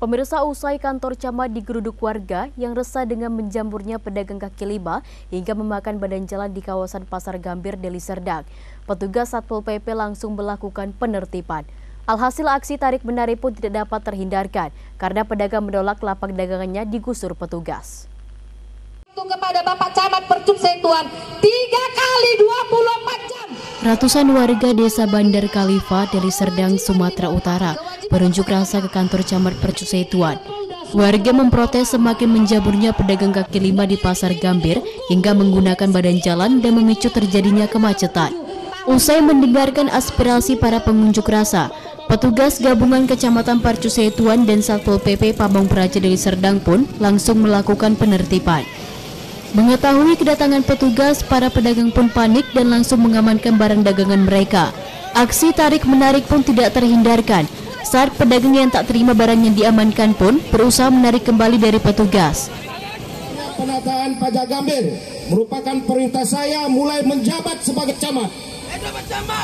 Pemirsa usai kantor camat digeruduk warga yang resah dengan menjamurnya pedagang kaki lima hingga memakan badan jalan di kawasan Pasar Gambir, Deli Serdang. Petugas Satpol PP langsung melakukan penertiban. Alhasil aksi tarik-menarik pun tidak dapat terhindarkan karena pedagang menolak lapak dagangannya digusur petugas. Kepada Bapak Camat Percup Setuan, tiga kali 24 jam. Ratusan warga desa Bandar Kalifa, Deli Serdang, Sumatera Utara berunjuk rasa ke kantor camat Percusetuan. Warga memprotes semakin menjaburnya pedagang kaki lima di Pasar Gambir hingga menggunakan badan jalan dan memicu terjadinya kemacetan. Usai mendengarkan aspirasi para pengunjuk rasa, petugas gabungan Kecamatan Parcusetuan dan Satpol PP Pabong Praja dari Serdang pun langsung melakukan penertiban. Mengetahui kedatangan petugas, para pedagang pun panik dan langsung mengamankan barang dagangan mereka. Aksi tarik-menarik pun tidak terhindarkan saat pedagang yang tak terima barang yang diamankan pun berusaha menarik kembali dari petugas. Penataan pajak gambir merupakan perintah saya mulai menjabat sebagai camat.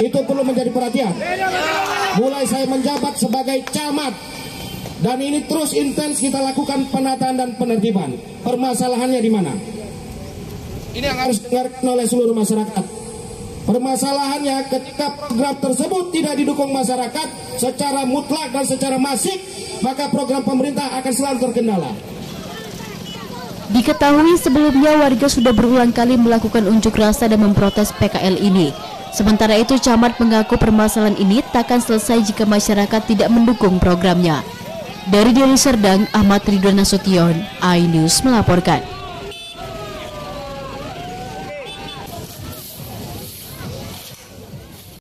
Itu perlu menjadi perhatian. Mulai saya menjabat sebagai camat dan ini terus intens kita lakukan penataan dan penertiban. Permasalahannya di mana? Ini yang harus didengarkan oleh seluruh masyarakat. Permasalahannya ketika program tersebut tidak didukung masyarakat secara mutlak dan secara masif, maka program pemerintah akan selalu terkendala. Diketahui sebelumnya warga sudah berulang kali melakukan unjuk rasa dan memprotes PKL ini. Sementara itu camat mengaku permasalahan ini takkan selesai jika masyarakat tidak mendukung programnya. Dari Deli Serdang, Ahmad Ridwan Nasution, iNews melaporkan.